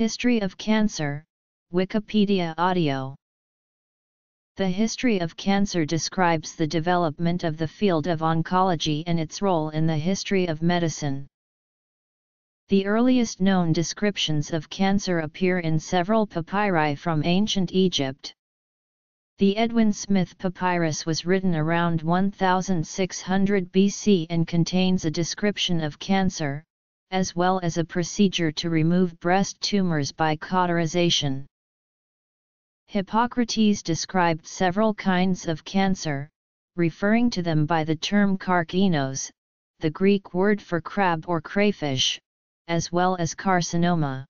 History of Cancer, Wikipedia Audio The history of cancer describes the development of the field of oncology and its role in the history of medicine. The earliest known descriptions of cancer appear in several papyri from ancient Egypt. The Edwin Smith Papyrus was written around 1600 BC and contains a description of cancer, as well as a procedure to remove breast tumors by cauterization. Hippocrates described several kinds of cancer, referring to them by the term carcinos, the Greek word for crab or crayfish, as well as carcinoma.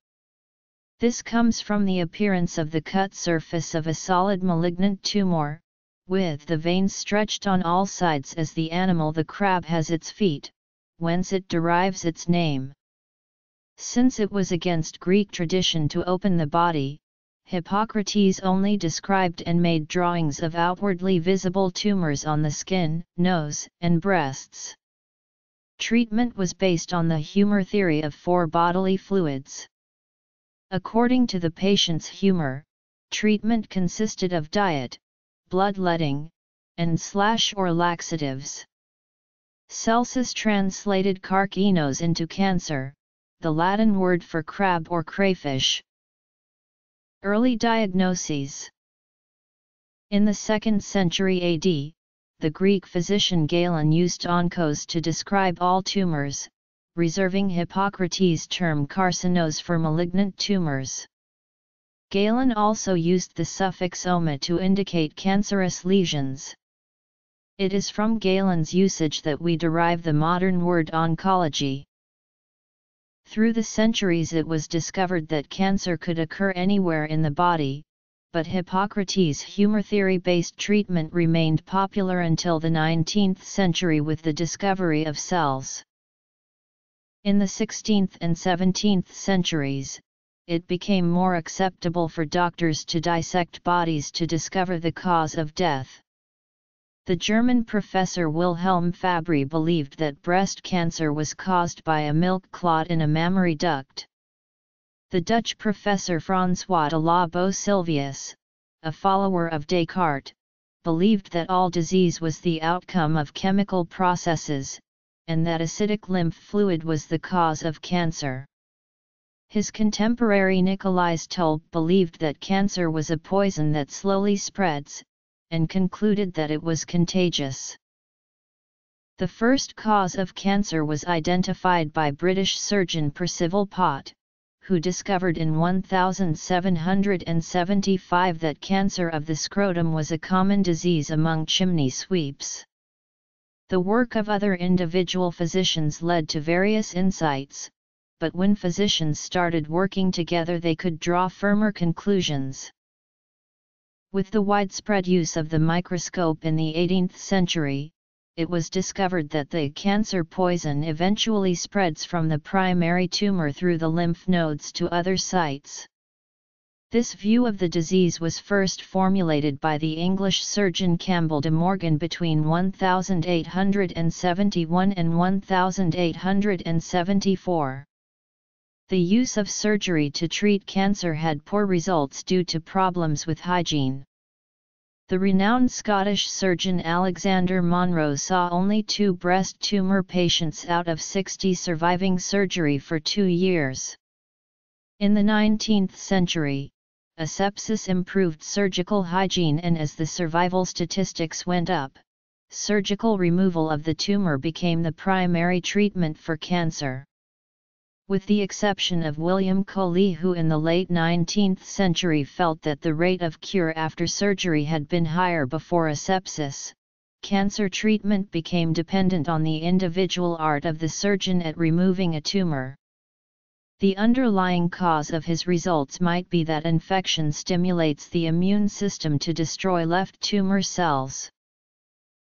This comes from the appearance of the cut surface of a solid malignant tumor, with the veins stretched on all sides as the animal the crab has its feet, whence it derives its name. Since it was against Greek tradition to open the body, Hippocrates only described and made drawings of outwardly visible tumors on the skin, nose, and breasts. Treatment was based on the humor theory of four bodily fluids. According to the patient's humor, treatment consisted of diet, bloodletting, and slash or laxatives. Celsus translated carcinos into cancer, the Latin word for crab or crayfish. Early diagnoses In the 2nd century AD, the Greek physician Galen used onkos to describe all tumors, reserving Hippocrates' term carcinos for malignant tumors. Galen also used the suffix oma to indicate cancerous lesions. It is from Galen's usage that we derive the modern word oncology. Through the centuries it was discovered that cancer could occur anywhere in the body, but Hippocrates' humor theory-based treatment remained popular until the 19th century with the discovery of cells. In the 16th and 17th centuries, it became more acceptable for doctors to dissect bodies to discover the cause of death. The German professor Wilhelm Fabry believed that breast cancer was caused by a milk clot in a mammary duct. The Dutch professor François de la Boe Sylvius, a follower of Descartes, believed that all disease was the outcome of chemical processes, and that acidic lymph fluid was the cause of cancer. His contemporary Nicolaes Tulp believed that cancer was a poison that slowly spreads, and concluded that it was contagious. The first cause of cancer was identified by British surgeon Percival Pott, who discovered in 1775 that cancer of the scrotum was a common disease among chimney sweeps. The work of other individual physicians led to various insights, but when physicians started working together they could draw firmer conclusions. With the widespread use of the microscope in the 18th century, it was discovered that the cancer poison eventually spreads from the primary tumor through the lymph nodes to other sites. This view of the disease was first formulated by the English surgeon Campbell de Morgan between 1871 and 1874. The use of surgery to treat cancer had poor results due to problems with hygiene. The renowned Scottish surgeon Alexander Monro saw only two breast tumor patients out of 60 surviving surgery for two years. In the 19th century, asepsis improved surgical hygiene and as the survival statistics went up, surgical removal of the tumor became the primary treatment for cancer with the exception of William Coley who in the late 19th century felt that the rate of cure after surgery had been higher before asepsis. Cancer treatment became dependent on the individual art of the surgeon at removing a tumor. The underlying cause of his results might be that infection stimulates the immune system to destroy left tumor cells.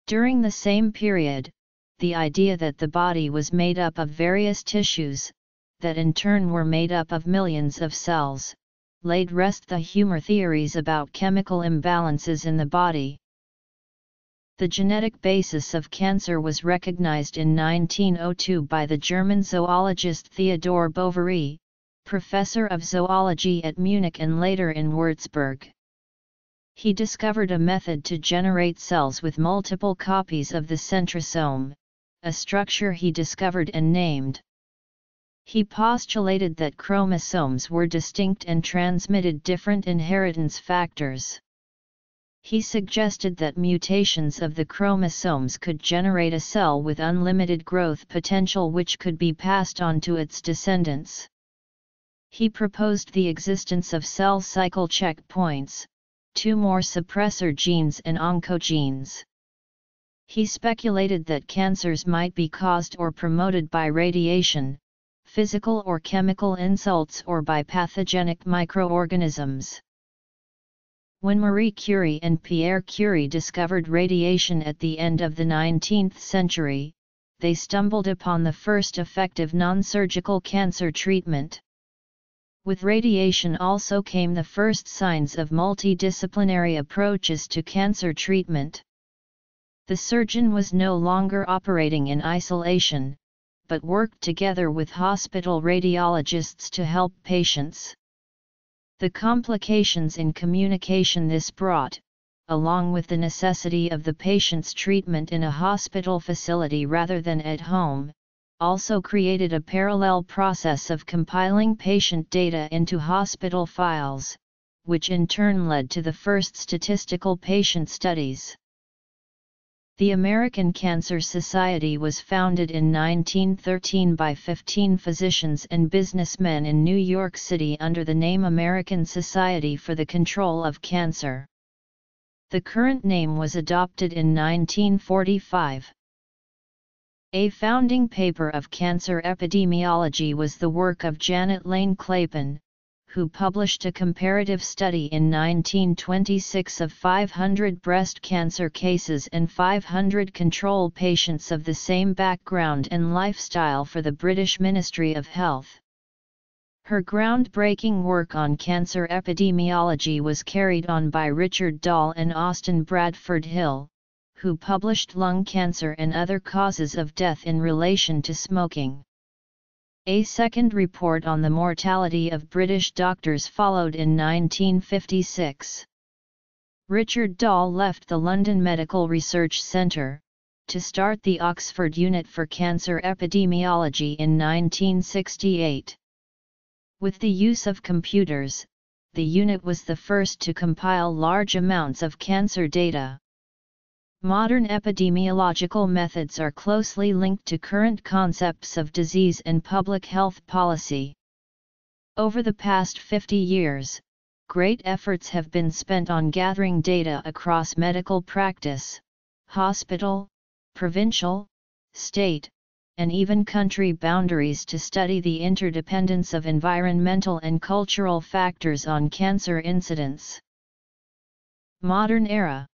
During the same period, the idea that the body was made up of various tissues, that in turn were made up of millions of cells, laid rest the humor theories about chemical imbalances in the body. The genetic basis of cancer was recognized in 1902 by the German zoologist Theodor Boveri, professor of zoology at Munich and later in Würzburg. He discovered a method to generate cells with multiple copies of the centrosome, a structure he discovered and named. He postulated that chromosomes were distinct and transmitted different inheritance factors. He suggested that mutations of the chromosomes could generate a cell with unlimited growth potential which could be passed on to its descendants. He proposed the existence of cell cycle checkpoints, tumor suppressor genes and oncogenes. He speculated that cancers might be caused or promoted by radiation, physical or chemical insults or by pathogenic microorganisms. When Marie Curie and Pierre Curie discovered radiation at the end of the 19th century, they stumbled upon the first effective non-surgical cancer treatment. With radiation also came the first signs of multidisciplinary approaches to cancer treatment. The surgeon was no longer operating in isolation, but worked together with hospital radiologists to help patients. The complications in communication this brought, along with the necessity of the patient's treatment in a hospital facility rather than at home, also created a parallel process of compiling patient data into hospital files, which in turn led to the first statistical patient studies. The American Cancer Society was founded in 1913 by 15 physicians and businessmen in New York City under the name American Society for the Control of Cancer. The current name was adopted in 1945. A founding paper of cancer epidemiology was the work of Janet Lane-Claypon, who published a comparative study in 1926 of 500 breast cancer cases and 500 control patients of the same background and lifestyle for the British Ministry of Health. Her groundbreaking work on cancer epidemiology was carried on by Richard Doll and Austin Bradford Hill, who published lung cancer and other causes of death in relation to smoking. A second report on the mortality of British doctors followed in 1956. Richard Doll left the London Medical Research Centre, to start the Oxford Unit for Cancer Epidemiology in 1968. With the use of computers, the unit was the first to compile large amounts of cancer data. Modern epidemiological methods are closely linked to current concepts of disease and public health policy. Over the past 50 years, great efforts have been spent on gathering data across medical practice, hospital, provincial, state, and even country boundaries to study the interdependence of environmental and cultural factors on cancer incidence. Modern era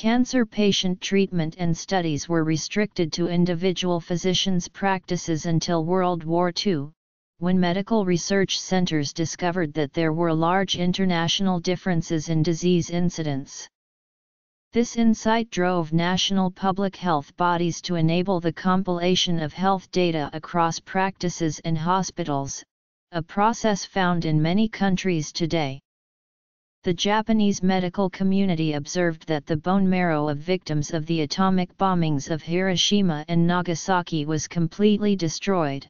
Cancer patient treatment and studies were restricted to individual physicians' practices until World War II, when medical research centers discovered that there were large international differences in disease incidence. This insight drove national public health bodies to enable the compilation of health data across practices and hospitals, a process found in many countries today the Japanese medical community observed that the bone marrow of victims of the atomic bombings of Hiroshima and Nagasaki was completely destroyed.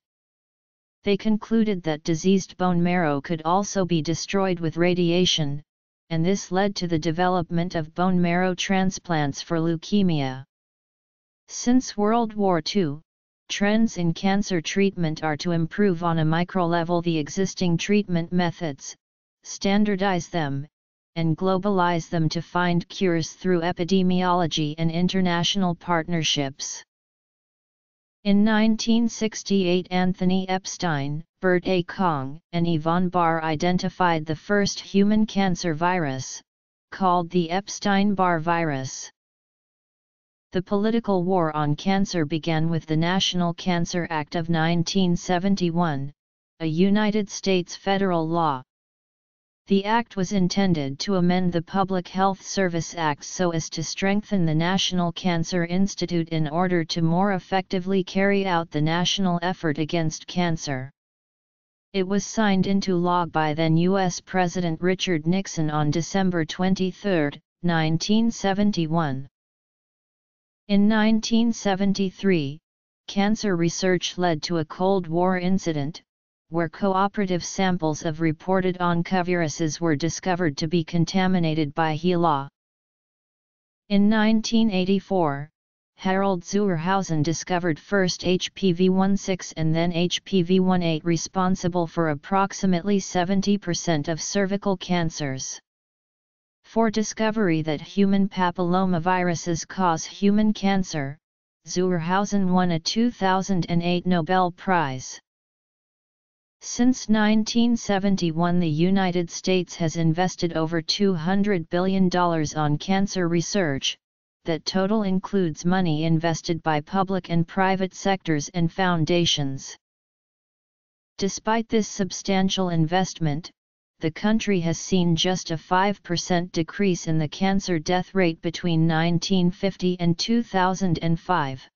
They concluded that diseased bone marrow could also be destroyed with radiation, and this led to the development of bone marrow transplants for leukemia. Since World War II, trends in cancer treatment are to improve on a micro level the existing treatment methods, standardize them, and globalize them to find cures through epidemiology and international partnerships. In 1968 Anthony Epstein, Bert Achong, and Yvonne Barr identified the first human cancer virus, called the Epstein-Barr virus. The political war on cancer began with the National Cancer Act of 1971, a United States federal law. The Act was intended to amend the Public Health Service Act so as to strengthen the National Cancer Institute in order to more effectively carry out the national effort against cancer. It was signed into law by then U.S. President Richard Nixon on December 23, 1971. In 1973, cancer research led to a Cold War incident, where cooperative samples of reported oncoviruses were discovered to be contaminated by HeLa. In 1984, Harald zur Hausen discovered first HPV-16 and then HPV-18 responsible for approximately 70% of cervical cancers. For discovery that human papillomaviruses cause human cancer, zur Hausen won a 2008 Nobel Prize. Since 1971 the United States has invested over $200 billion on cancer research, that total includes money invested by public and private sectors and foundations. Despite this substantial investment, the country has seen just a 5% decrease in the cancer death rate between 1950 and 2005.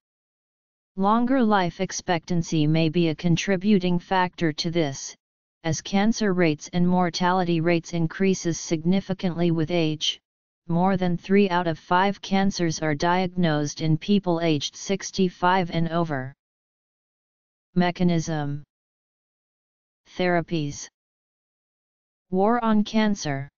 Longer life expectancy may be a contributing factor to this, as cancer rates and mortality rates increases significantly with age, more than 3 out of 5 cancers are diagnosed in people aged 65 and over. Mechanism. Therapies. War on Cancer